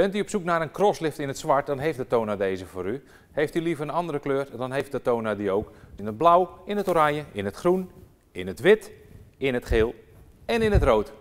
Bent u op zoek naar een crosslift in het zwart, dan heeft de Tona deze voor u. Heeft u liever een andere kleur, dan heeft de Tona die ook. In het blauw, in het oranje, in het groen, in het wit, in het geel en in het rood.